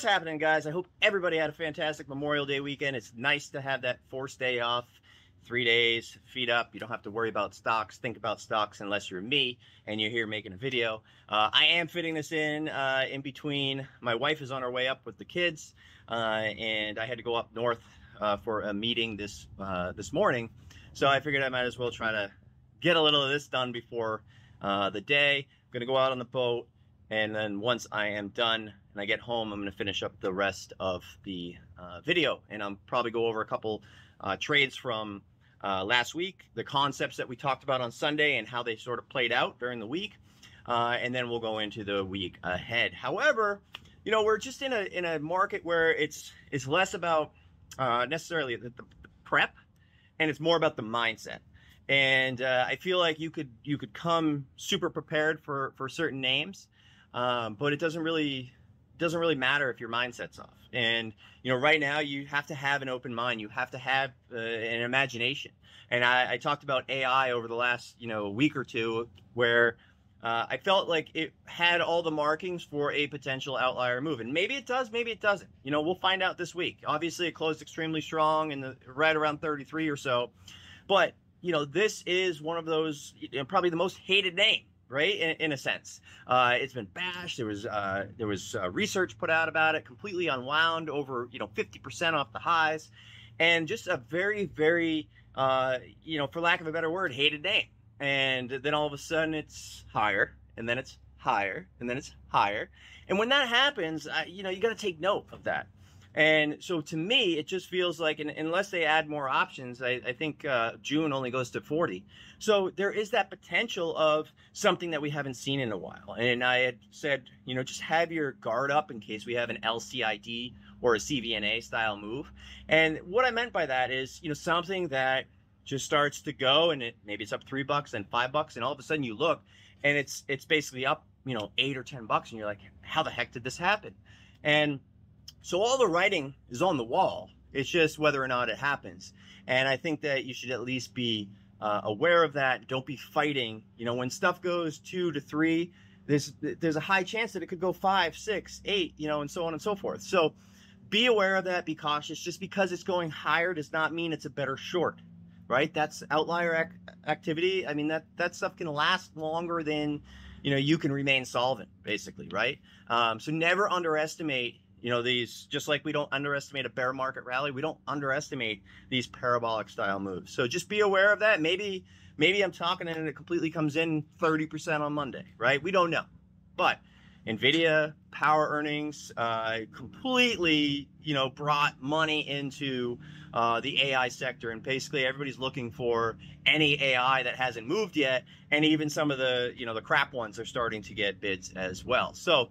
What's happening, guys? I hope everybody had a fantastic Memorial Day weekend. It's nice to have that forced day off. Three days, feet up. You don't have to worry about stocks, think about stocks unless you're me and you're here making a video. Uh, I am fitting this in uh, in between. My wife is on her way up with the kids, uh, and I had to go up north uh, for a meeting this uh, this morning. So I figured I might as well try to get a little of this done before uh, the day. I'm gonna go out on the boat, and then once I am done and I get home, I'm going to finish up the rest of the uh, video. And I'll probably go over a couple uh, trades from uh, last week, the concepts that we talked about on Sunday and how they sort of played out during the week. Uh, and then we'll go into the week ahead. However, you know, we're just in a, in a market where it's, it's less about uh, necessarily the, the, prep and it's more about the mindset and uh, I feel like you could you could come super prepared for for certain names, um, but it doesn't really doesn't really matter if your mindset's off. And you know, right now you have to have an open mind. You have to have uh, an imagination. And I, I, talked about AI over the last you know week or two, where uh, I felt like it had all the markings for a potential outlier move, and maybe it does, maybe it doesn't. You know, we'll find out this week. Obviously, it closed extremely strong and right around 33 or so, but you know, this is one of those you know, probably the most hated name right? In, in a sense, uh, it's been bashed. There was uh, there was uh, research put out about it, completely unwound, over you know 50% off the highs, and just a very very uh, you know, for lack of a better word, hated name. And then all of a sudden it's higher, and then it's higher, and then it's higher. And when that happens, you know, you got to take note of that. And so to me, it just feels like, unless they add more options, I, I think uh, June only goes to 40. So there is that potential of something that we haven't seen in a while. And I had said, you know, just have your guard up in case we have an LCID or a CVNA style move. And what I meant by that is, you know, something that just starts to go and it maybe it's up three bucks and five bucks, and all of a sudden you look and it's it's basically up, you know, eight or ten bucks, and you're like, how the heck did this happen? And so all the writing is on the wall. It's just whether or not it happens. And I think that you should at least be uh, aware of that. Don't be fighting. You know, when stuff goes two to three, there's there's a high chance that it could go five, six, eight, you know, and so on and so forth. So be aware of that. Be cautious. Just because it's going higher does not mean it's a better short, right? That's outlier ac- activity. I mean that that stuff can last longer than you know you can remain solvent, basically, right? Um, so never underestimate you know, these, just like we don't underestimate a bear market rally, we don't underestimate these parabolic style moves. So just be aware of that. Maybe, maybe I'm talking and it completely comes in 30% on Monday, right? We don't know. But NVIDIA power earnings uh, completely, you know, brought money into uh, the AI sector, and basically everybody's looking for any AI that hasn't moved yet, and even some of the, you know, the crap ones are starting to get bids as well. So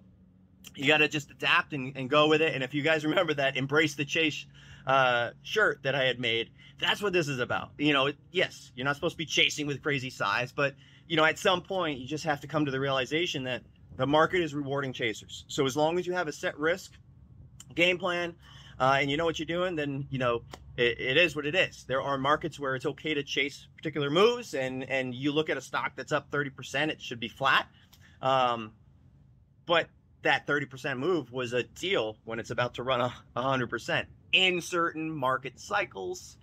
you got to just adapt and, and, go with it. And if you guys remember that embrace the chase uh, shirt that I had made, that's what this is about. You know, yes, you're not supposed to be chasing with crazy size, but you know, at some point you just have to come to the realization that the market is rewarding chasers. So as long as you have a set risk game plan uh, and you know what you're doing, then you know it, it is what it is. There are markets where it's okay to chase particular moves, and and you look at a stock that's up 30%, it should be flat. Um, but that 30% move was a deal when it's about to run a 100% in certain market cycles.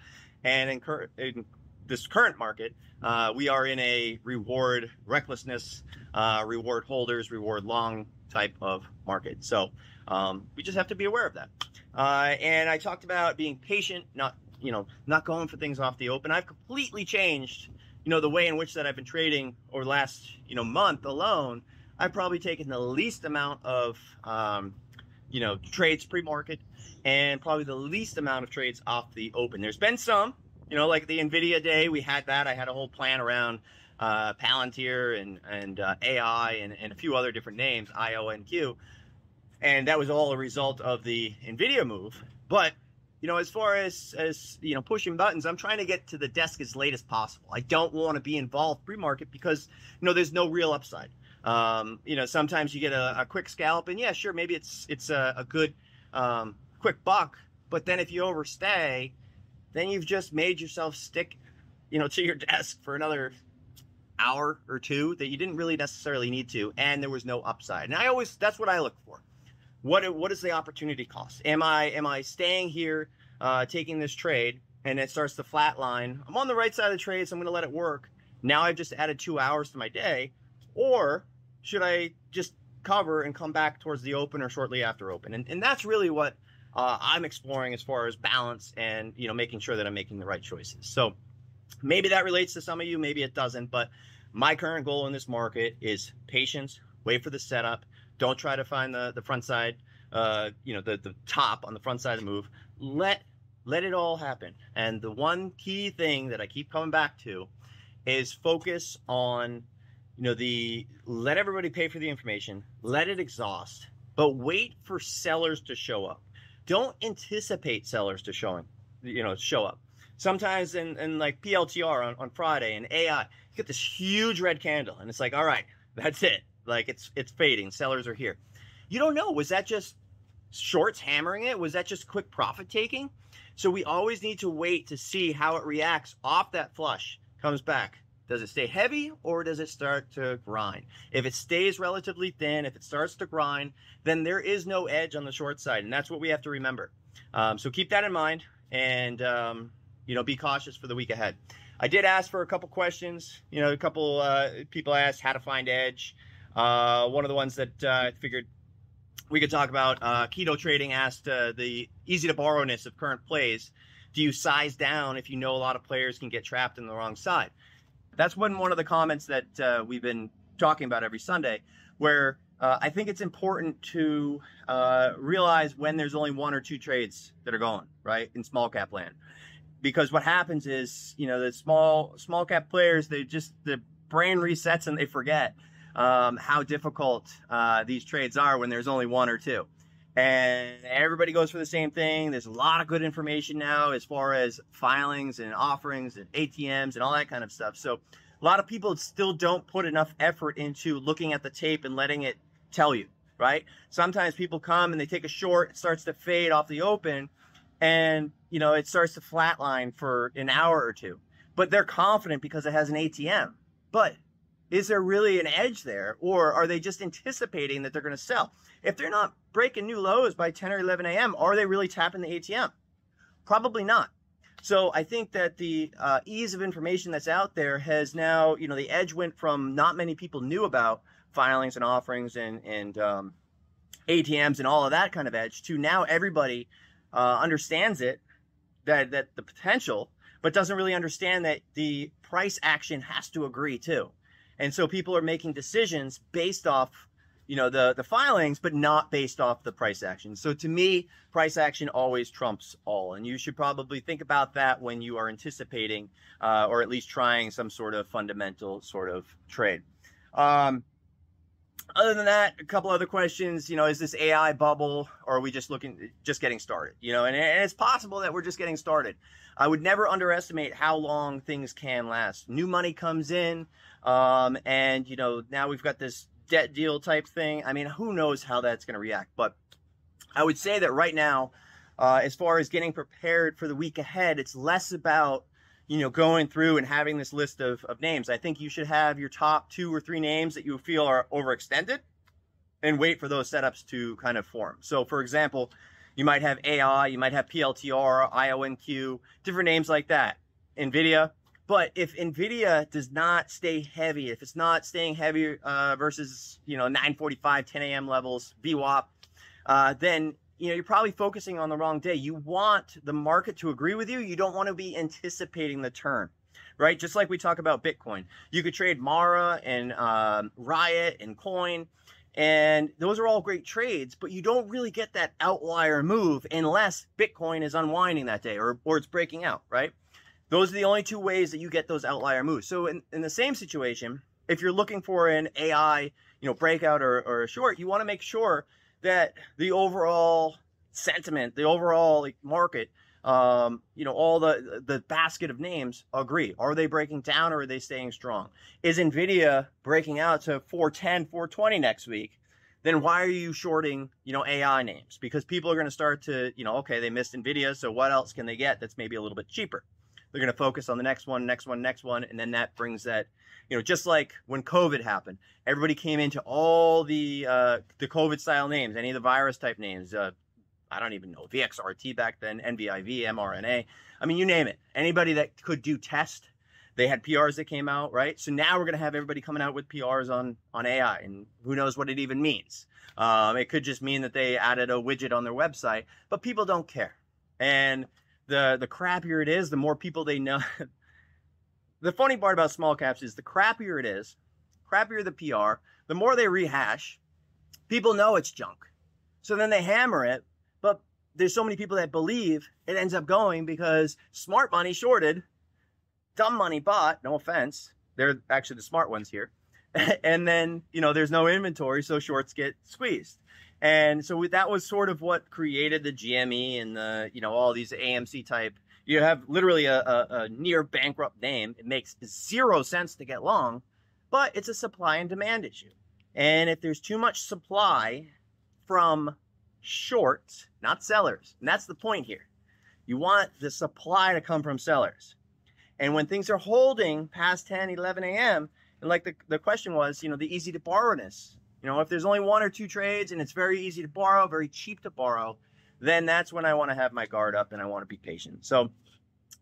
And in, cur- in this current market, uh, we are in a reward recklessness, uh, reward holders, reward long type of market. So um, we just have to be aware of that. Uh, and I talked about being patient, not you know not going for things off the open. I've completely changed you know the way in which that I've been trading over the last you know month alone I've probably taken the least amount of, um, you know, trades pre-market and probably the least amount of trades off the open. There's been some, you know, like the NVIDIA day, we had that. I had a whole plan around uh, Palantir and, and uh, AI and, and a few other different names, IONQ. And that was all a result of the NVIDIA move. But, you know, as far as, as, you know, pushing buttons, I'm trying to get to the desk as late as possible. I don't want to be involved pre-market because, you know, there's no real upside. Um, you know, sometimes you get a, a, quick scalp, and yeah, sure, maybe it's it's a, a good um, quick buck. But then if you overstay, then you've just made yourself stick, you know, to your desk for another hour or two that you didn't really necessarily need to, and there was no upside. And I always that's what I look for what what is the opportunity cost? Am I am I staying here, uh, taking this trade, and it starts to flatline? I'm on the right side of the trade, so I'm going to let it work. Now I've just added two hours to my day, or should I just cover and come back towards the open or shortly after open? And and that's really what uh, I'm exploring as far as balance and you know making sure that I'm making the right choices. So maybe that relates to some of you, maybe it doesn't, but my current goal in this market is patience, wait for the setup. Don't try to find the, the front side, uh, you know, the, the top on the front side of the move. Let let it all happen. And the one key thing that I keep coming back to is focus on, you know, the let everybody pay for the information, let it exhaust, but wait for sellers to show up. Don't anticipate sellers to showing, you know, show up. Sometimes in, in like PLTR on, on Friday and AI, you get this huge red candle and it's like, all right, that's it. Like it's it's fading. Sellers are here. You don't know. Was that just shorts hammering it? Was that just quick profit taking? So we always need to wait to see how it reacts off that flush, comes back. Does it stay heavy or does it start to grind? If it stays relatively thin, if it starts to grind, then there is no edge on the short side. And that's what we have to remember. Um, so keep that in mind and, um, you know, be cautious for the week ahead. I did ask for a couple questions. You know, a couple uh, people asked how to find edge. Uh, one of the ones that uh, I figured we could talk about, uh, Keto Trading asked uh, the easy to borrowness of current plays. Do you size down if you know a lot of players can get trapped in the wrong side? That's one one of the comments that uh, we've been talking about every Sunday, where uh, I think it's important to uh, realize when there's only one or two trades that are going right in small cap land, because what happens is you know the small small cap players they just the brain resets and they forget um, how difficult uh, these trades are when there's only one or two. And everybody goes for the same thing. There's a lot of good information now as far as filings and offerings and ATMs and all that kind of stuff. So a lot of people still don't put enough effort into looking at the tape and letting it tell you, right? Sometimes people come and they take a short, it starts to fade off the open, and you know, it starts to flatline for an hour or two. But they're confident because it has an ATM. But is there really an edge there or are they just anticipating that they're going to sell? If they're not breaking new lows by 10 or 11 a.m are they really tapping the atm probably not. So i think that the uh, ease of information that's out there has now you know the edge went from not many people knew about filings and offerings and and um, atms and all of that kind of edge to now everybody uh, understands it that that the potential but doesn't really understand that the price action has to agree too and so people are making decisions based off, you know, the, the filings, but not based off the price action. So to me, price action always trumps all. And you should probably think about that when you are anticipating uh, or at least trying some sort of fundamental sort of trade. Um, other than that, a couple other questions. You know, is this AI bubble, or are we just looking, just getting started? You know, and, and it's possible that we're just getting started. I would never underestimate how long things can last. New money comes in. Um, and, you know, now we've got this debt deal type thing. I mean, who knows how that's going to react. But I would say that right now, uh, as far as getting prepared for the week ahead, it's less about, you know, going through and having this list of, of names. I think you should have your top two or three names that you feel are overextended and wait for those setups to kind of form. So, for example, you might have AI, you might have PLTR, IONQ, different names like that. NVIDIA, but if Nvidia does not stay heavy, if it's not staying heavy uh, versus you know 9:45, 10 a.m. levels, VWAP, uh, then you know you're probably focusing on the wrong day. You want the market to agree with you. You don't want to be anticipating the turn, right? Just like we talk about Bitcoin, you could trade Mara and um, Riot and Coin. And those are all great trades, but you don't really get that outlier move unless Bitcoin is unwinding that day or, or it's breaking out, right? Those are the only two ways that you get those outlier moves. So in, in the same situation, if you're looking for an AI, you know, breakout or, or a short, you want to make sure that the overall sentiment, the overall market, um, you know, all the the basket of names agree. Are they breaking down or are they staying strong? Is Nvidia breaking out to 410, 420 next week? Then why are you shorting, you know, AI names? Because people are going to start to, you know, okay, they missed Nvidia, so what else can they get that's maybe a little bit cheaper? they're going to focus on the next one, next one, next one, and then that brings that, you know, just like when COVID happened, everybody came into all the uh, the COVID style names, any of the virus type names. Uh, I don't even know VXRT back then, NVIV, mRNA. I mean, you name it. Anybody that could do test, they had PRs that came out, right? So now we're going to have everybody coming out with PRs on on AI, and who knows what it even means. Um, it could just mean that they added a widget on their website, but people don't care. And the the crappier it is, the more people they know. the funny part about small caps is the crappier it is, crappier the PR, the more they rehash, people know it's junk. So then they hammer it, but there's so many people that believe it ends up going because smart money shorted, dumb money bought, no offense. They're actually the smart ones here. and then you know there's no inventory, so shorts get squeezed. And so that was sort of what created the GME and the you know all these AMC type. You have literally a, a, a near bankrupt name. It makes zero sense to get long, but it's a supply and demand issue. And if there's too much supply from shorts, not sellers, and that's the point here. You want the supply to come from sellers. And when things are holding past 10, 11 a.m., and like the, the question was, you know, the easy to borrowness. You know, if there's only one or two trades and it's very easy to borrow, very cheap to borrow, then that's when I want to have my guard up and I want to be patient. So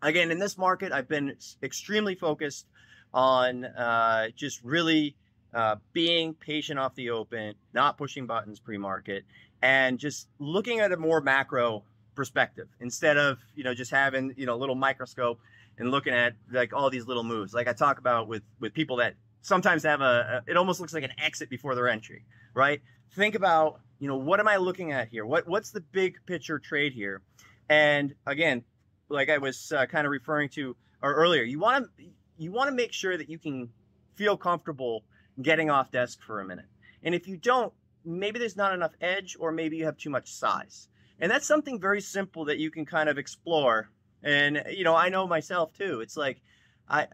again, in this market, I've been extremely focused on uh, just really uh, being patient off the open, not pushing buttons pre-market, and just looking at a more macro perspective instead of you know just having you know a little microscope and looking at like all these little moves like i talk about with with people that sometimes have a, a, it almost looks like an exit before their entry, right? Think about, you know, what am I looking at here? What what's the big picture trade here? And again, like I was uh, kind of referring to or earlier, you want to you want to make sure that you can feel comfortable getting off desk for a minute. And if you don't, maybe there's not enough edge or maybe you have too much size. And that's something very simple that you can kind of explore. And you know, I know myself too. It's like I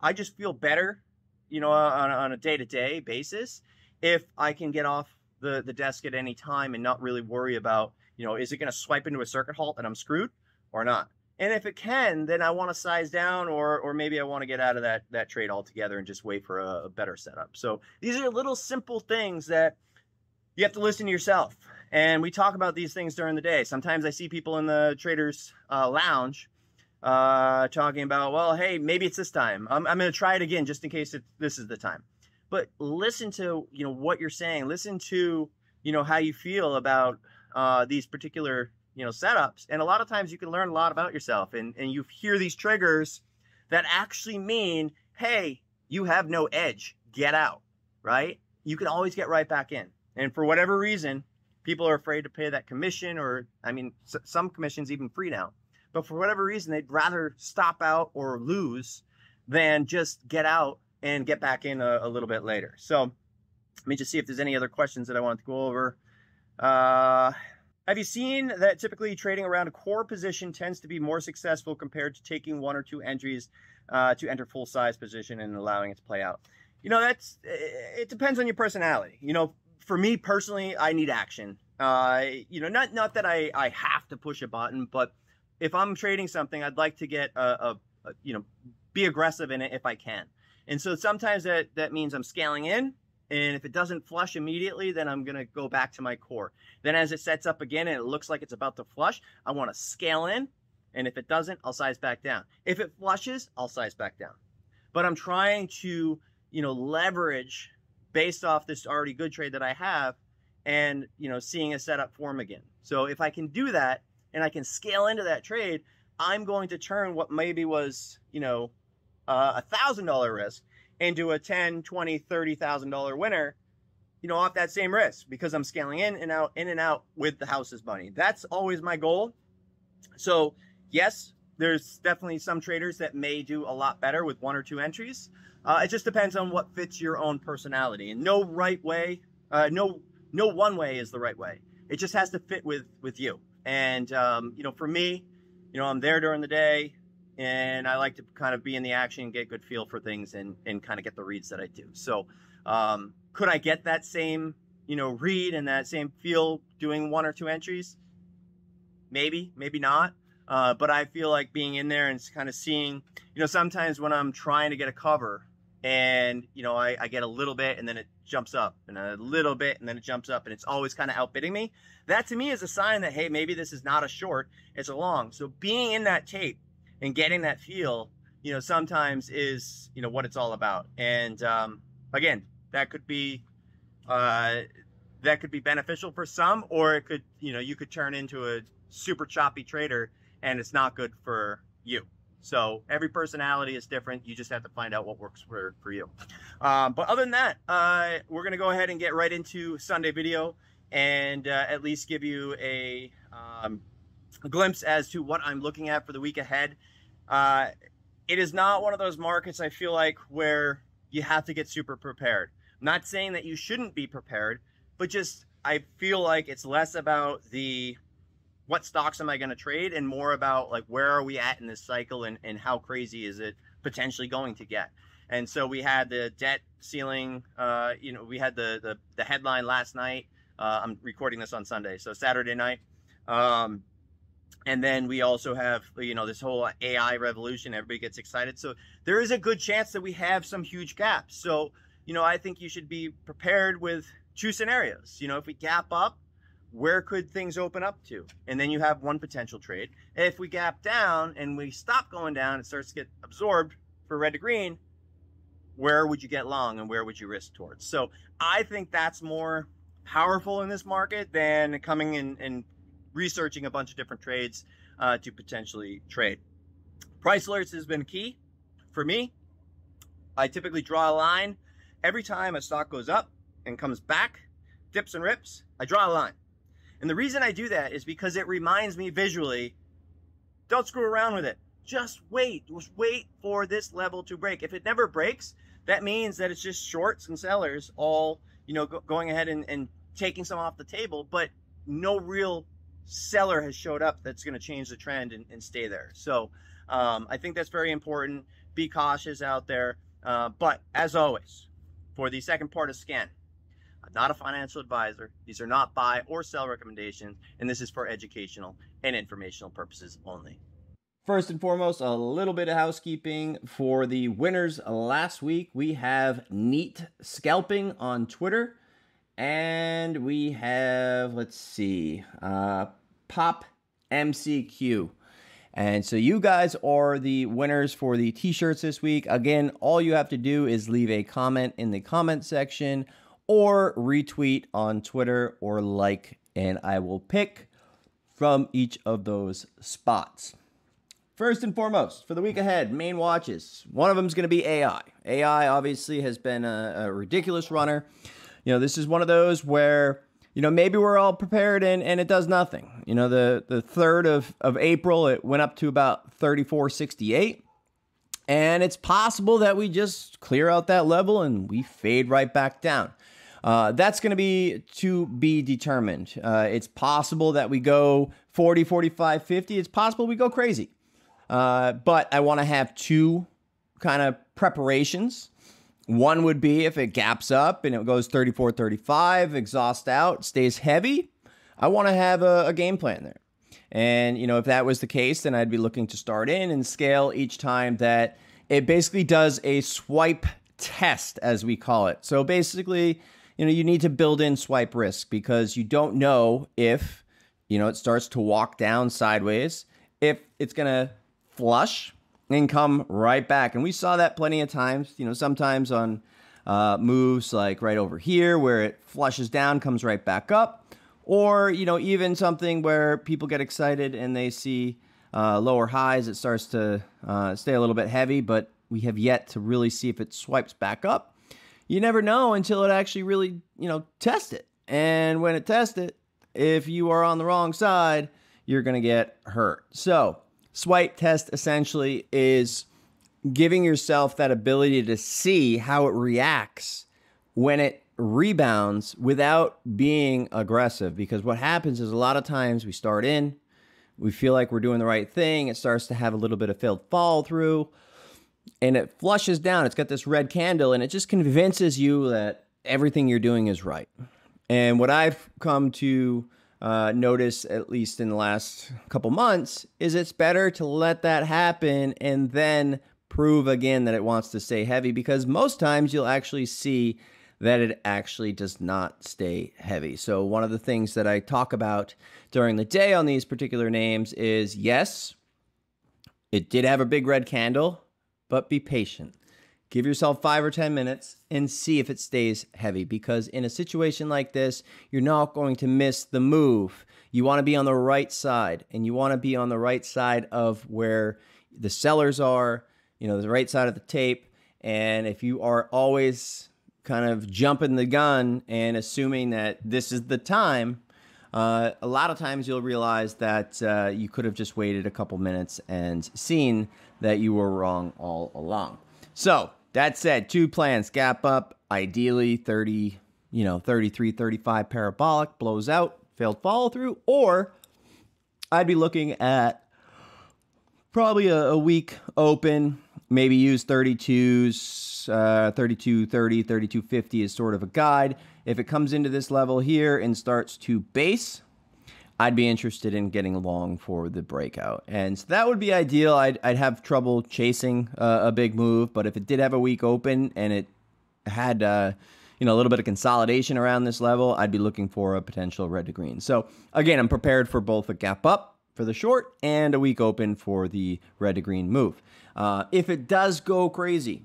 I just feel better you know, on, on a day to day basis, if I can get off the, the desk at any time and not really worry about, you know, is it going to swipe into a circuit halt and I'm screwed or not? And if it can, then I want to size down or or maybe I want to get out of that that trade altogether and just wait for a, a better setup. So these are little simple things that you have to listen to yourself. And we talk about these things during the day. Sometimes I see people in the traders uh, lounge uh, talking about, well, hey, maybe it's this time. I'm, I'm going to try it again just in case it, this is the time. But listen to you know what you're saying. Listen to you know how you feel about uh, these particular you know setups. And a lot of times you can learn a lot about yourself, and and you hear these triggers that actually mean, hey, you have no edge. Get out, right? You can always get right back in. And for whatever reason, people are afraid to pay that commission, or I mean, some commissions even free now but for whatever reason, they'd rather stop out or lose than just get out and get back in a, a little bit later. So let me just see if there's any other questions that I want to go over. Uh, have you seen that typically trading around a core position tends to be more successful compared to taking one or two entries uh, to enter full size position and allowing it to play out? You know, that's it depends on your personality. You know, for me personally, I need action. Uh, you know, not not that I I have to push a button, but if I'm trading something, I'd like to get a, a, a, you know be aggressive in it if I can. And so sometimes that that means I'm scaling in, and if it doesn't flush immediately, then I'm gonna go back to my core. Then as it sets up again and it looks like it's about to flush, I want to scale in, and if it doesn't, I'll size back down. If it flushes, I'll size back down. But I'm trying to you know leverage based off this already good trade that I have, and you know seeing a setup form again. So if I can do that and I can scale into that trade, I'm going to turn what maybe was, you know, a thousand dollar risk into a 10, 20, 30,000 dollar winner, you know, off that same risk because I'm scaling in and out, in and out with the house's money. That's always my goal. So yes, there's definitely some traders that may do a lot better with one or two entries. Uh, it just depends on what fits your own personality and no right way, uh, no, no one way is the right way. It just has to fit with, with you. And, um, you know, for me, you know, I'm there during the day and I like to kind of be in the action and get good feel for things and, and kind of get the reads that I do. So, um, could I get that same, you know, read and that same feel doing one or two entries? Maybe, maybe not. Uh, but I feel like being in there and kind of seeing, you know, sometimes when I'm trying to get a cover and, you know, I, I get a little bit and then it jumps up and a little bit and then it jumps up and it's always kind of outbidding me. That to me is a sign that, hey, maybe this is not a short, it's a long. So being in that tape and getting that feel, you know, sometimes is, you know, what it's all about. And um, again, that could be, uh, that could be beneficial for some, or it could, you know, you could turn into a super choppy trader and it's not good for you. So every personality is different. You just have to find out what works for, for you. Um, but other than that, uh, we're going to go ahead and get right into Sunday video and uh, at least give you a, um, a, glimpse as to what I'm looking at for the week ahead. Uh, it is not one of those markets I feel like where you have to get super prepared. I'm not saying that you shouldn't be prepared, but just I feel like it's less about the what stocks am I going to trade and more about like where are we at in this cycle and, and how crazy is it potentially going to get. And so we had the debt ceiling, uh, you know, we had the, the, the headline last night. Uh, I'm recording this on Sunday, so Saturday night. Um, and then we also have, you know, this whole AI revolution. Everybody gets excited. So there is a good chance that we have some huge gaps. So, you know, I think you should be prepared with two scenarios. You know, if we gap up, where could things open up to? And then you have one potential trade. If we gap down and we stop going down, it starts to get absorbed for red to green, where would you get long and where would you risk towards? So I think that's more powerful in this market than coming in and researching a bunch of different trades uh, to potentially trade. Price alerts has been key for me. I typically draw a line every time a stock goes up and comes back, dips and rips, I draw a line. And the reason I do that is because it reminds me visually, don't screw around with it. Just wait. Just wait for this level to break. If it never breaks, that means that it's just shorts and sellers all, you know, go, going ahead and, and taking some off the table, but no real seller has showed up that's going to change the trend and, and stay there. So um, I think that's very important. Be cautious out there. Uh, but as always, for the second part of Scan, Not a financial advisor. These are not buy or sell recommendations, and this is for educational and informational purposes only. First and foremost, a little bit of housekeeping for the winners last week. We have Neat Scalping on Twitter, and we have, let's see, uh, Pop MCQ. And so you guys are the winners for the t-shirts this week. Again, all you have to do is leave a comment in the comment section or retweet on Twitter or like, and I will pick from each of those spots. First and foremost, for the week ahead, main watches. One of them is going to be AI. AI obviously has been a, a, ridiculous runner. You know, this is one of those where, you know, maybe we're all prepared and, and it does nothing. You know, the, the 3rd of, of April, it went up to about 34.68. And it's possible that we just clear out that level and we fade right back down. Uh, that's going to be to be determined. Uh, it's possible that we go 40, 45, 50. It's possible we go crazy. Uh, but I want to have two kind of preparations. One would be if it gaps up and it goes 34, 35, exhaust out, stays heavy. I want to have a, a game plan there. And, you know, if that was the case, then I'd be looking to start in and scale each time that it basically does a swipe test, as we call it. So basically, you know, you need to build in swipe risk because you don't know if, you know, it starts to walk down sideways, if it's going to flush and come right back. And we saw that plenty of times, you know, sometimes on uh, moves like right over here where it flushes down, comes right back up. Or, you know, even something where people get excited and they see uh, lower highs, it starts to uh, stay a little bit heavy, but we have yet to really see if it swipes back up you never know until it actually really, you know, test it. And when it tests it, if you are on the wrong side, you're going to get hurt. So, swipe test essentially is giving yourself that ability to see how it reacts when it rebounds without being aggressive. Because what happens is a lot of times we start in, we feel like we're doing the right thing, it starts to have a little bit of failed follow through and it flushes down. It's got this red candle, and it just convinces you that everything you're doing is right. And what I've come to uh, notice, at least in the last couple months, is it's better to let that happen and then prove again that it wants to stay heavy because most times you'll actually see that it actually does not stay heavy. So, one of the things that I talk about during the day on these particular names is yes, it did have a big red candle, but be patient. Give yourself five or 10 minutes and see if it stays heavy because in a situation like this, you're not going to miss the move. You want to be on the right side and you want to be on the right side of where the sellers are, you know, the right side of the tape. And if you are always kind of jumping the gun and assuming that this is the time, uh, a lot of times you'll realize that uh, you could have just waited a couple minutes and seen that you were wrong all along. So, that said, two plans gap up, ideally 30, you know, 33, 35 parabolic, blows out, failed follow through, or I'd be looking at probably a, a weak open, maybe use 32s, uh, 32, 30, 32, 50 as sort of a guide. If it comes into this level here and starts to base, I'd be interested in getting long for the breakout. And so that would be ideal. I'd, I'd have trouble chasing uh, a big move, but if it did have a weak open and it had, uh, you know, a little bit of consolidation around this level, I'd be looking for a potential red to green. So again, I'm prepared for both a gap up for the short and a weak open for the red to green move. Uh, if it does go crazy,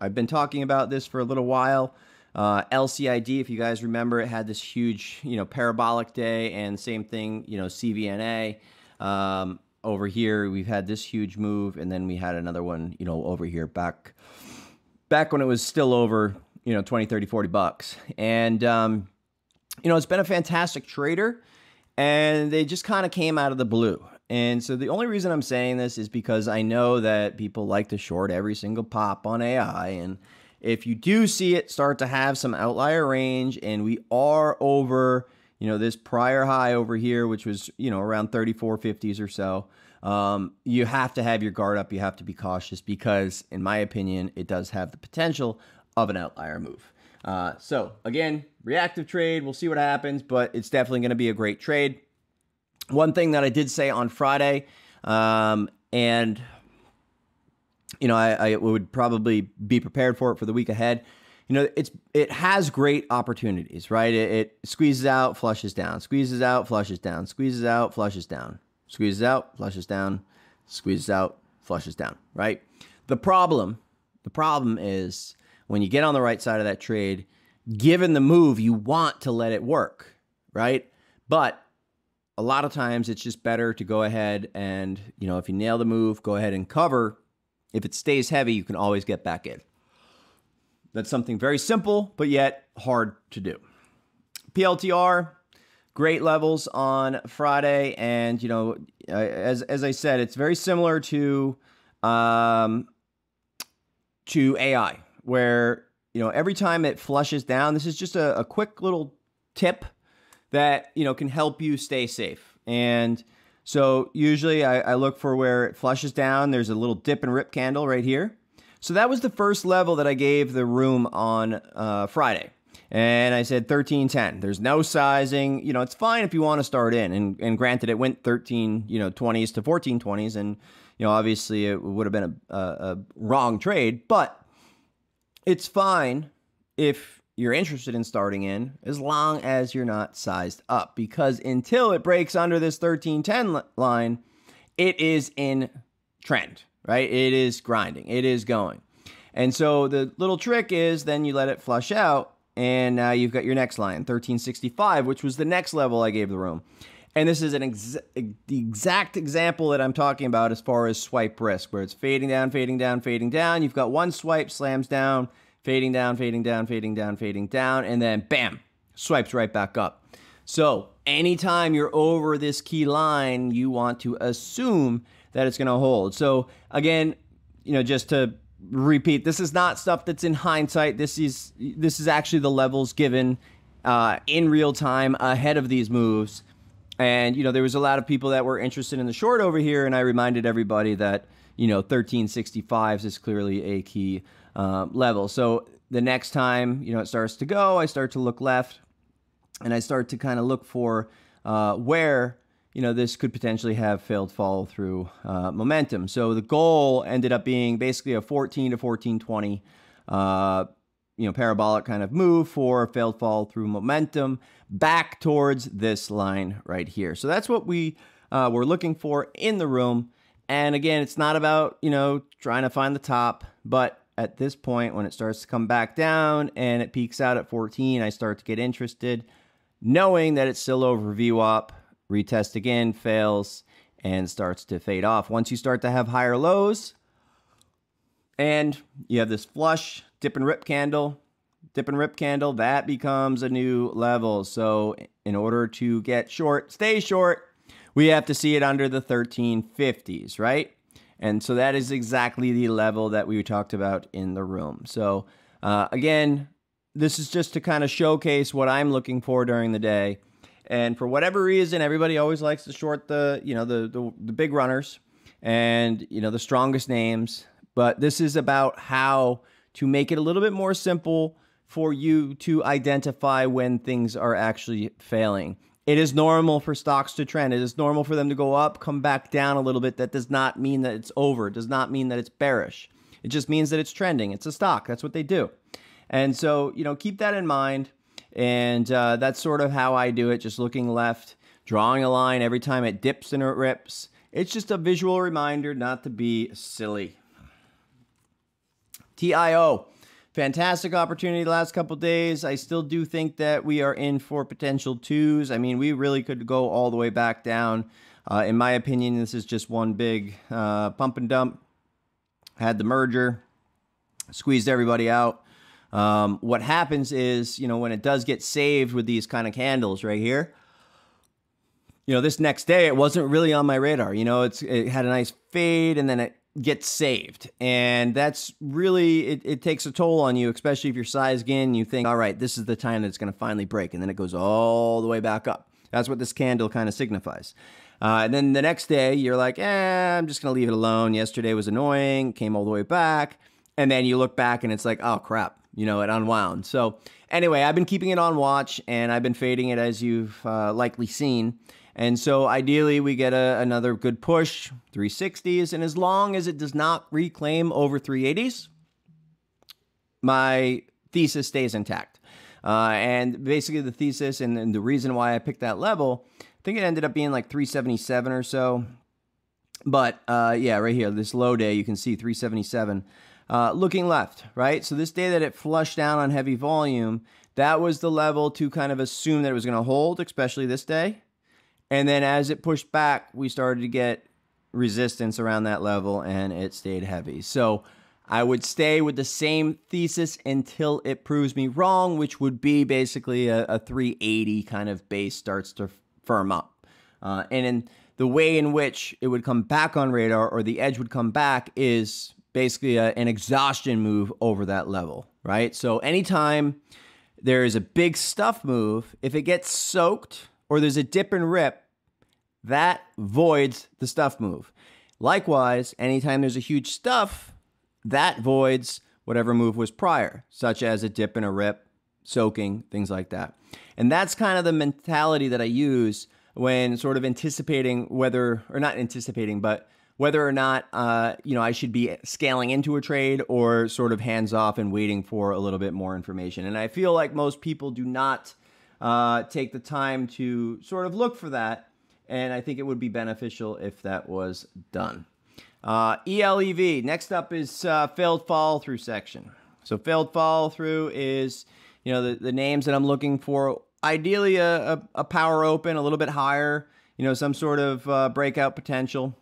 I've been talking about this for a little while. Uh, LCID, if you guys remember, it had this huge, you know, parabolic day, and same thing, you know, CVNA. Um, over here, we've had this huge move, and then we had another one, you know, over here back, back when it was still over, you know, 20, 30, 40 bucks. And, um, you know, it's been a fantastic trader, and they just kind of came out of the blue. And so the only reason I'm saying this is because I know that people like to short every single pop on AI, and if you do see it start to have some outlier range and we are over, you know, this prior high over here, which was, you know, around 3450s or so, um, you have to have your guard up. You have to be cautious because, in my opinion, it does have the potential of an outlier move. Uh, so, again, reactive trade, we'll see what happens, but it's definitely going to be a great trade. One thing that I did say on Friday, um, and you know, I, I would probably be prepared for it for the week ahead. You know, it's it has great opportunities, right? It, it squeezes out, flushes down, squeezes out, flushes down, squeezes out, flushes down, squeezes out, flushes down, squeezes out, flushes down, right? The problem, the problem is when you get on the right side of that trade, given the move, you want to let it work, right? But a lot of times it's just better to go ahead and, you know, if you nail the move, go ahead and cover if it stays heavy, you can always get back in. That's something very simple, but yet hard to do. PLTR, great levels on Friday, and you know, as as I said, it's very similar to um, to AI, where you know every time it flushes down, this is just a, a quick little tip that you know can help you stay safe and so usually I, I look for where it flushes down. There's a little dip and rip candle right here. So that was the first level that I gave the room on uh, Friday. And I said 1310. There's no sizing. You know, it's fine if you want to start in. And, and granted, it went 13, you know, 20s to 1420s. And, you know, obviously it would have been a, a, a wrong trade, but it's fine if you're interested in starting in as long as you're not sized up because until it breaks under this 1310 line it is in trend right? It is grinding. It is going. And so the little trick is then you let it flush out and now you've got your next line 1365 which was the next level i gave the room. And this is an ex- the exact example that I'm talking about as far as swipe risk, where it's fading down, fading down, fading down. You've got one swipe, slams down, fading down, fading down, fading down, fading down, and then bam, swipes right back up. So anytime you're over this key line, you want to assume that it's going to hold. So again, you know, just to repeat, this is not stuff that's in hindsight. This is this is actually the levels given uh, in real time ahead of these moves. And you know, there was a lot of people that were interested in the short over here, and I reminded everybody that you know 1365s is clearly a key uh, level. So the next time you know it starts to go, I start to look left, and I start to kind of look for uh, where you know this could potentially have failed follow through uh, momentum. So the goal ended up being basically a 14 to 1420, uh, you know, parabolic kind of move for failed fall through momentum back towards this line right here. So that's what we uh, were looking for in the room. And again, it's not about you know trying to find the top, but at this point, when it starts to come back down and it peaks out at 14, I start to get interested, knowing that it's still over VWAP retest again, fails, and starts to fade off. Once you start to have higher lows, and you have this flush dip and rip candle, dip and rip candle, that becomes a new level. So in order to get short, stay short, we have to see it under the 1350s, right? And so that is exactly the level that we talked about in the room. So uh, again, this is just to kind of showcase what I'm looking for during the day. And for whatever reason, everybody always likes to short the, you know, the, the, the big runners and, you know, the strongest names. But this is about how to make it a little bit more simple for you to identify when things are actually failing. It is normal for stocks to trend. It is normal for them to go up, come back down a little bit. That does not mean that it's over. It does not mean that it's bearish. It just means that it's trending. It's a stock. That's what they do. And so, you know, keep that in mind. And uh, that's sort of how I do it, just looking left, drawing a line every time it dips and it rips. It's just a visual reminder not to be silly. TIO, fantastic opportunity the last couple days. I still do think that we are in for potential twos. I mean, we really could go all the way back down. Uh, in my opinion, this is just one big uh, pump and dump. Had the merger, squeezed everybody out. Um, what happens is, you know, when it does get saved with these kind of candles right here, you know, this next day it wasn't really on my radar. You know, it's it had a nice fade and then it gets saved. And that's really it, it takes a toll on you, especially if you're sized in, you think, all right, this is the time that it's gonna finally break, and then it goes all the way back up. That's what this candle kind of signifies. Uh, and then the next day, you're like, eh, I'm just going to leave it alone. Yesterday was annoying, came all the way back. And then you look back and it's like, oh crap, you know, it unwound. So anyway, I've been keeping it on watch and I've been fading it as you've uh, likely seen. And so ideally we get a, another good push, 360s. And as long as it does not reclaim over 380s, my thesis stays intact. Uh, and basically the thesis and, and the reason why I picked that level, I think it ended up being like 377 or so. But uh, yeah, right here, this low day, you can see 377. Uh, looking left, right? So this day that it flushed down on heavy volume, that was the level to kind of assume that it was going to hold, especially this day. And then as it pushed back, we started to get resistance around that level and it stayed heavy. So I would stay with the same thesis until it proves me wrong, which would be basically a, a 380 kind of base starts to firm up. Uh, and in the way in which it would come back on radar or the edge would come back is basically a, an exhaustion move over that level, right? So anytime there is a big stuff move, if it gets soaked or there's a dip and rip, that voids the stuff move. Likewise, anytime there's a huge stuff, that voids whatever move was prior, such as a dip and a rip, soaking, things like that. And that's kind of the mentality that I use when sort of anticipating whether, or not anticipating, but whether or not uh, you know I should be scaling into a trade or sort of hands off and waiting for a little bit more information. And I feel like most people do not uh, take the time to sort of look for that. And I think it would be beneficial if that was done. Uh, ELEV. Next up is uh, failed follow through section. So failed follow through is you know the, the names that I'm looking for. Ideally, a, a, a power open a little bit higher. You know, some sort of uh, breakout potential.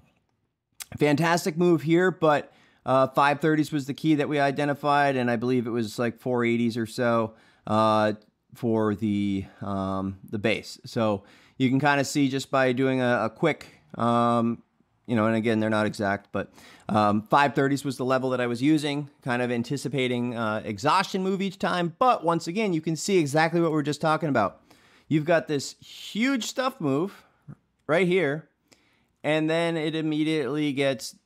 Fantastic move here, but uh, 530s was the key that we identified, and I believe it was like 480s or so uh, for the um, the base. So you can kind of see just by doing a, a quick, um, you know, and again they're not exact, but um, 530s was the level that I was using, kind of anticipating uh, exhaustion move each time. But once again, you can see exactly what we we're just talking about. You've got this huge stuff move right here and then it immediately gets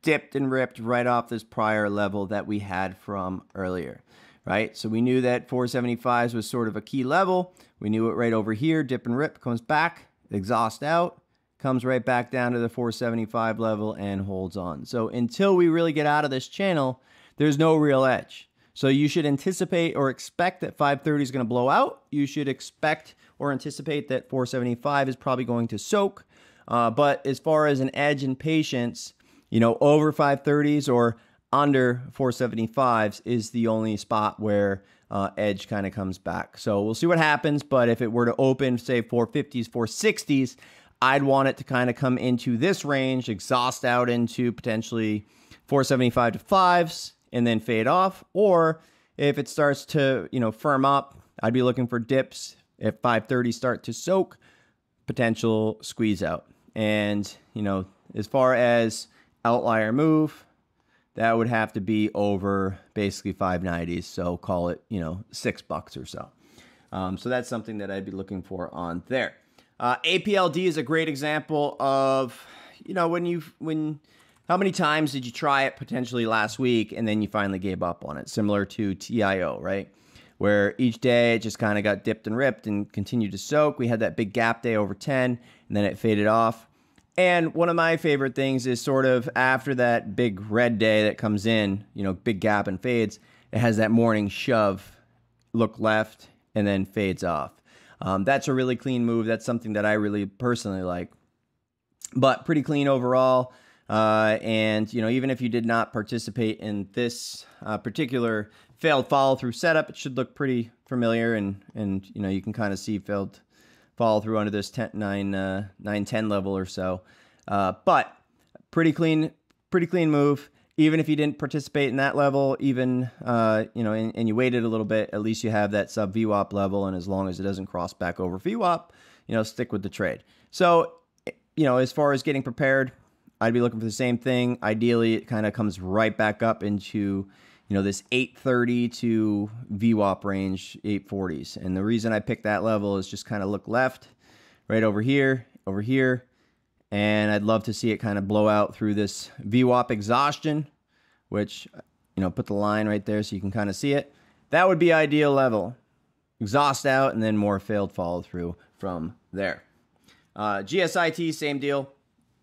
dipped and ripped right off this prior level that we had from earlier, right? So we knew that 475s was sort of a key level. We knew it right over here, dip and rip, comes back, exhaust out, comes right back down to the 475 level and holds on. So until we really get out of this channel, there's no real edge. So you should anticipate or expect that 530 is going to blow out. You should expect or anticipate that 475 is probably going to soak. Uh, but as far as an edge and patience, you know, over 530s or under 475s is the only spot where uh, edge kind of comes back. So we'll see what happens. But if it were to open, say 450s, 460s, I'd want it to kind of come into this range, exhaust out into potentially 475 to fives, and then fade off. Or if it starts to, you know, firm up, I'd be looking for dips. If 530 start to soak, potential squeeze out. And, you know, as far as outlier move, that would have to be over basically 590s. So call it, you know, six bucks or so. Um, so that's something that I'd be looking for on there. Uh, APLD is a great example of, you know, when you when how many times did you try it potentially last week and then you finally gave up on it? Similar to TIO, right? Where each day it just kind of got dipped and ripped and continued to soak. We had that big gap day over 10 and then it faded off. And one of my favorite things is sort of after that big red day that comes in, you know, big gap and fades, it has that morning shove, look left, and then fades off. Um, that's a really clean move. That's something that I really personally like. But pretty clean overall. Uh, and you know, even if you did not participate in this uh, particular failed follow through setup, it should look pretty familiar, and and you know you can kind of see failed follow through under this 10, 9, uh, 9 10 level or so. Uh, but pretty clean, pretty clean move. Even if you didn't participate in that level, even uh, you know, and, and, you waited a little bit, at least you have that sub VWAP level, and as long as it doesn't cross back over VWAP, you know, stick with the trade. So, you know, as far as getting prepared, I'd be looking for the same thing. Ideally, it kind of comes right back up into you know, this 830 to VWAP range 840s. And the reason I picked that level is just kind of look left, right over here, over here. And I'd love to see it kind of blow out through this VWAP exhaustion, which, you know, put the line right there so you can kind of see it. That would be ideal level. Exhaust out and then more failed follow through from there. Uh, GSIT, same deal.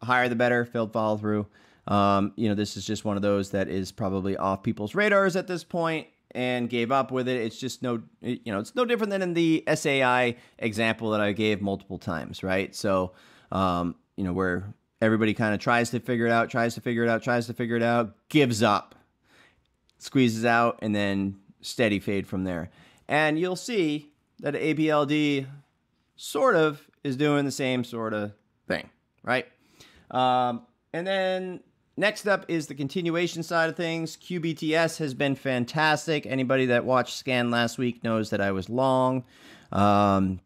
Higher the better, failed follow through. Um, you know, this is just one of those that is probably off people's radars at this point and gave up with it. It's just no, you know, it's no different than in the SAI example that I gave multiple times, right? So, um, you know, where everybody kind of tries to figure it out, tries to figure it out, tries to figure it out, gives up, squeezes out, and then steady fade from there. And you'll see that APLD sort of is doing the same sort of thing, right? Um, and then Next up is the continuation side of things. QBTS has been fantastic. Anybody that watched Scan last week knows that I was long. Um,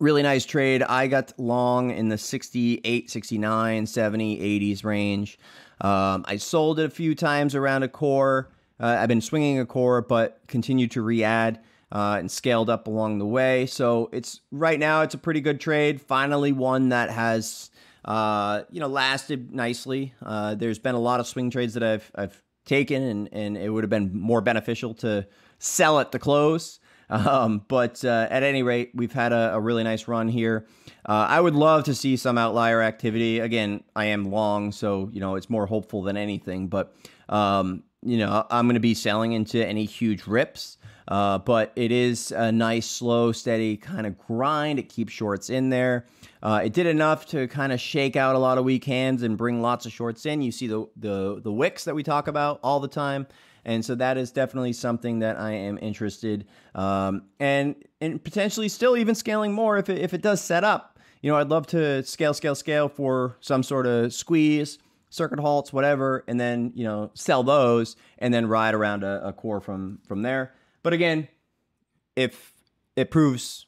really nice trade. I got long in the 68, 69, 70, 80s range. Um, I sold it a few times around a core. Uh, I've been swinging a core, but continue to re-add uh, and scaled up along the way. So it's right now it's a pretty good trade. Finally, one that has uh, you know, lasted nicely. Uh, there's been a lot of swing trades that I've I've taken, and and it would have been more beneficial to sell at the close. Um, but uh, at any rate, we've had a, a really nice run here. Uh, I would love to see some outlier activity. Again, I am long, so you know it's more hopeful than anything. But um, you know, I'm going to be selling into any huge rips. Uh, but it is a nice, slow, steady kind of grind. It keeps shorts in there. Uh, it did enough to kind of shake out a lot of weak hands and bring lots of shorts in. You see the the the wicks that we talk about all the time. And so that is definitely something that I am interested um, and and potentially still even scaling more if it, if it does set up. You know, I'd love to scale, scale, scale for some sort of squeeze, circuit halts, whatever, and then you know sell those and then ride around a, a core from from there. But again, if it proves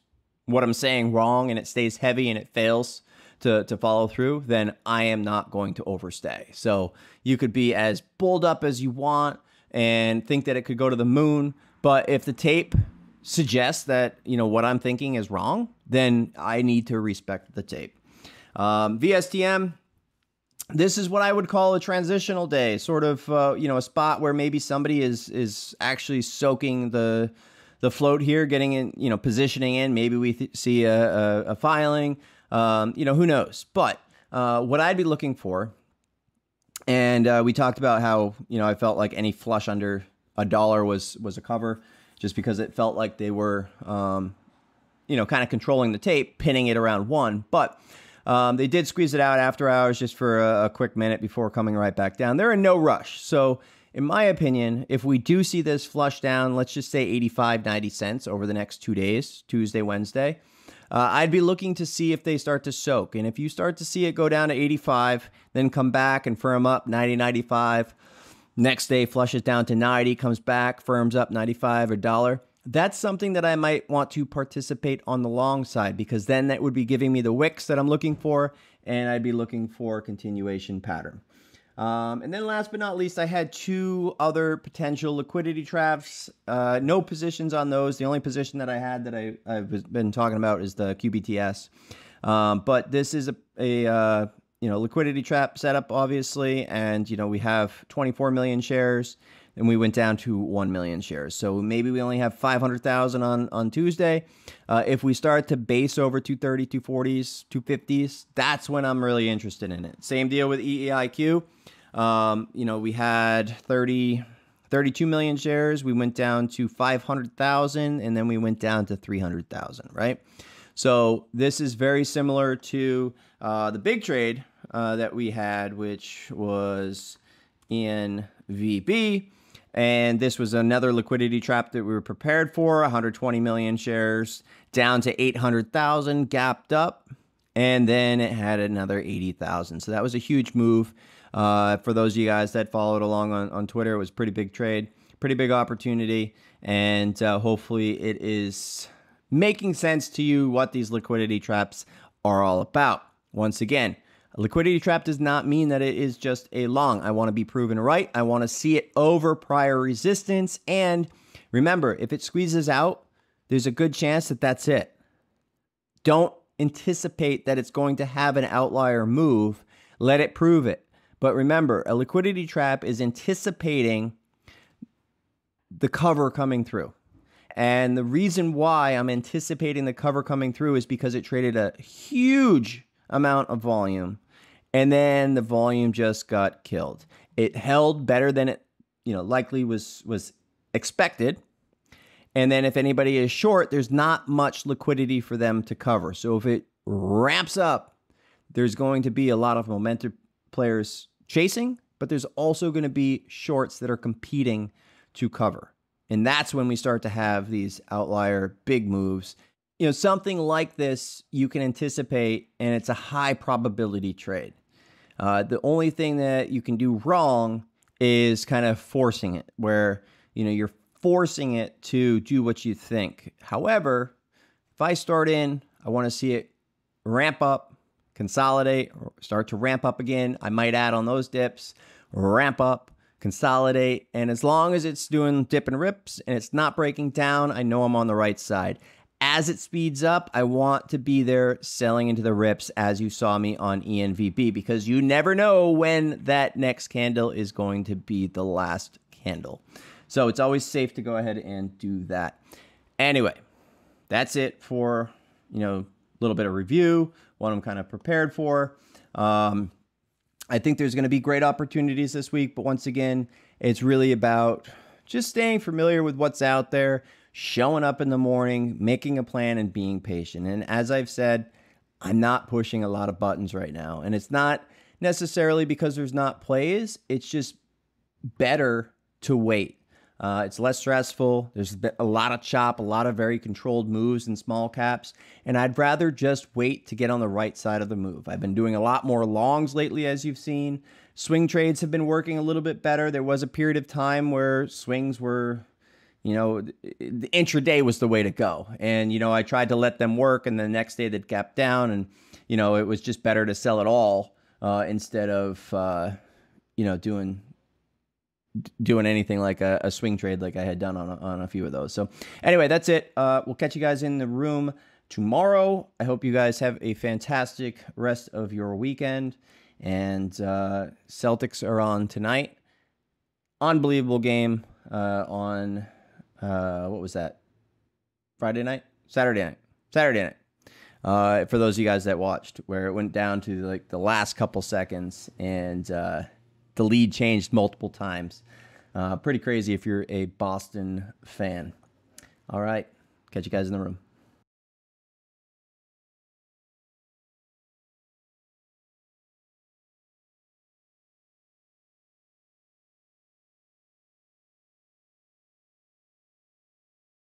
what I'm saying wrong and it stays heavy and it fails to, to follow through, then I am not going to overstay. So you could be as bulled up as you want and think that it could go to the moon. But if the tape suggests that, you know, what I'm thinking is wrong, then I need to respect the tape. Um, VSTM, this is what I would call a transitional day, sort of, uh, you know, a spot where maybe somebody is is actually soaking the the float here, getting in, you know, positioning in. Maybe we see a, a, a filing. um, you know, who knows? But uh, what I'd be looking for, and uh, we talked about how you know I felt like any flush under a dollar was was a cover, just because it felt like they were, um, you know, kind of controlling the tape, pinning it around one, but. Um, they did squeeze it out after hours just for a, a quick minute before coming right back down. They're in no rush. So, in my opinion, if we do see this flush down, let's just say 85, 90 cents over the next two days, Tuesday, Wednesday, uh, I'd be looking to see if they start to soak. And if you start to see it go down to 85, then come back and firm up 90, 95. Next day, flushes down to 90, comes back, firms up 95 or dollar. That's something that I might want to participate on the long side because then that would be giving me the wicks that I'm looking for, and I'd be looking for continuation pattern. Um, and then last but not least, I had two other potential liquidity traps. Uh, no positions on those. The only position that I had that I, I've been talking about is the QBTS. Um, but this is a, a uh, you know liquidity trap setup, obviously, and you know we have 24 million shares, and we went down to 1 million shares. So maybe we only have 500,000 on on Tuesday. Uh, if we start to base over 230, 240s, 250s, that's when I'm really interested in it. Same deal with EEIQ. Um, you know, we had 30, 32 million shares. We went down to 500,000 and then we went down to 300,000, right? So this is very similar to uh, the big trade uh, that we had, which was in VB. And this was another liquidity trap that we were prepared for 120 million shares down to 800,000, gapped up. And then it had another 80,000. So that was a huge move. Uh, for those of you guys that followed along on, on Twitter, it was pretty big trade, pretty big opportunity, and uh, hopefully it is making sense to you what these liquidity traps are all about. Once again, a liquidity trap does not mean that it is just a long. I want to be proven right. I want to see it over prior resistance. And remember, if it squeezes out, there's a good chance that that's it. Don't anticipate that it's going to have an outlier move. Let it prove it. But remember, a liquidity trap is anticipating the cover coming through. And the reason why I'm anticipating the cover coming through is because it traded a huge amount of volume and then the volume just got killed. It held better than it, you know, likely was was expected. And then if anybody is short, there's not much liquidity for them to cover. So if it ramps up, there's going to be a lot of momentum players chasing, but there's also going to be shorts that are competing to cover. And that's when we start to have these outlier big moves. You know, something like this you can anticipate, and it's a high probability trade. Uh, the only thing that you can do wrong is kind of forcing it, where you know you're forcing it to do what you think. However, if I start in, I want to see it ramp up consolidate, start to ramp up again. I might add on those dips, ramp up, consolidate. And as long as it's doing dip and rips and it's not breaking down, I know I'm on the right side. As it speeds up, I want to be there selling into the rips as you saw me on ENVB because you never know when that next candle is going to be the last candle. So it's always safe to go ahead and do that. Anyway, that's it for, you know, a little bit of review, what I'm kind of prepared for. Um, I think there's going to be great opportunities this week, but once again, it's really about just staying familiar with what's out there, showing up in the morning, making a plan, and being patient. And as I've said, I'm not pushing a lot of buttons right now. And it's not necessarily because there's not plays, it's just better to wait. Uh, it's less stressful. There's a lot of chop, a lot of very controlled moves in small caps. And I'd rather just wait to get on the right side of the move. I've been doing a lot more longs lately, as you've seen. Swing trades have been working a little bit better. There was a period of time where swings were, you know, the intraday was the way to go. And, you know, I tried to let them work, and the next day they'd gap down. And, you know, it was just better to sell it all uh, instead of, uh, you know, doing doing anything like a, a, swing trade like I had done on a, on a few of those. So anyway, that's it. Uh, we'll catch you guys in the room tomorrow. I hope you guys have a fantastic rest of your weekend. And uh, Celtics are on tonight. Unbelievable game uh, on uh, what was that? Friday night, Saturday night, Saturday night. Uh, for those of you guys that watched, where it went down to like the last couple seconds and uh, the lead changed multiple times. Uh, pretty crazy if you're a Boston fan. All right, catch you guys in the room.